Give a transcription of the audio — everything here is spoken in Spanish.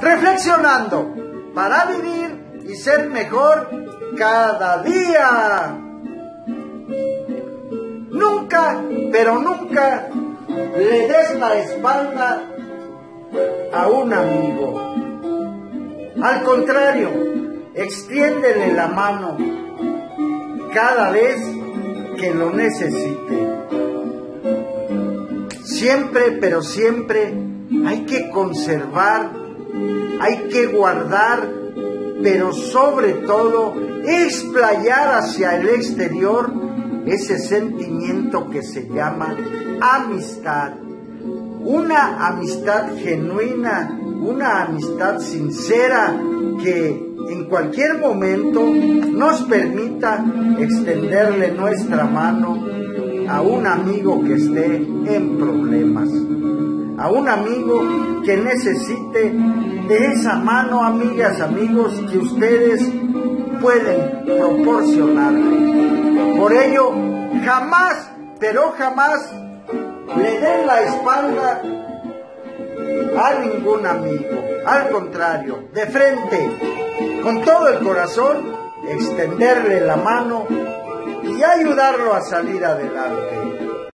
reflexionando para vivir y ser mejor cada día. Nunca, pero nunca le des la espalda a un amigo. Al contrario, extiéndele la mano cada vez que lo necesite. Siempre, pero siempre hay que conservar, hay que guardar, pero sobre todo explayar hacia el exterior ese sentimiento que se llama amistad. Una amistad genuina, una amistad sincera que en cualquier momento nos permita extenderle nuestra mano a un amigo que esté en problemas, a un amigo que necesite de esa mano, amigas, amigos, que ustedes pueden proporcionarle. Por ello, jamás, pero jamás le den la espalda a ningún amigo. Al contrario, de frente, con todo el corazón, extenderle la mano y ayudarlo a salir adelante.